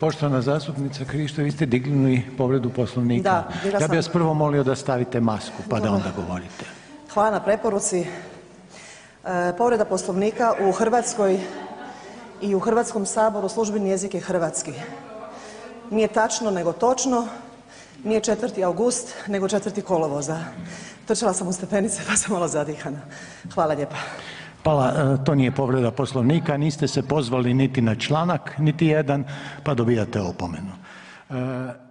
Poštovana zastupnica Krišto, vi ste dignuli povredu Poslovnika? Da, digla Ja bi sam. vas prvo molio da stavite masku, pa da onda govorite. Hvala na preporuci. E, povreda Poslovnika u Hrvatskoj i u Hrvatskom saboru službeni jezik je hrvatski. Nije tačno nego točno, nije 4. august nego 4. kolovoza. Trčala sam u stepenice pa sam malo zadihana. Hvala lijepa. Hvala, e, to nije povreda Poslovnika, niste se pozvali niti na članak, niti jedan, pa dobijate opomenu. E,